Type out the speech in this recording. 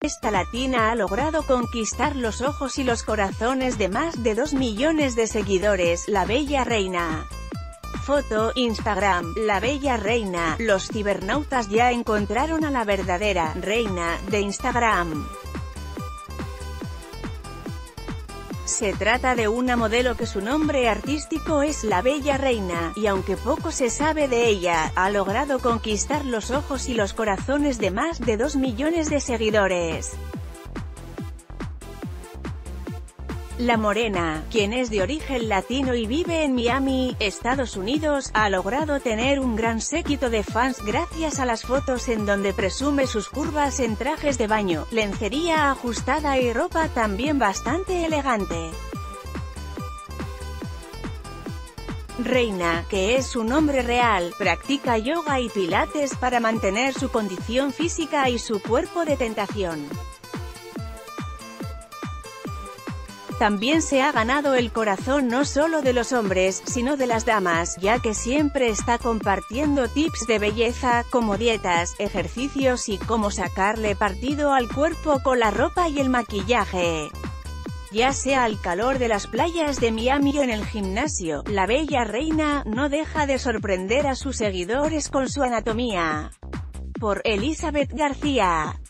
Esta latina ha logrado conquistar los ojos y los corazones de más de 2 millones de seguidores, la bella reina. Foto, Instagram, la bella reina, los cibernautas ya encontraron a la verdadera reina de Instagram. Se trata de una modelo que su nombre artístico es La Bella Reina, y aunque poco se sabe de ella, ha logrado conquistar los ojos y los corazones de más de 2 millones de seguidores. La Morena, quien es de origen latino y vive en Miami, Estados Unidos, ha logrado tener un gran séquito de fans gracias a las fotos en donde presume sus curvas en trajes de baño, lencería ajustada y ropa también bastante elegante. Reina, que es su nombre real, practica yoga y pilates para mantener su condición física y su cuerpo de tentación. También se ha ganado el corazón no solo de los hombres, sino de las damas, ya que siempre está compartiendo tips de belleza, como dietas, ejercicios y cómo sacarle partido al cuerpo con la ropa y el maquillaje. Ya sea al calor de las playas de Miami o en el gimnasio, la bella reina no deja de sorprender a sus seguidores con su anatomía. Por Elizabeth García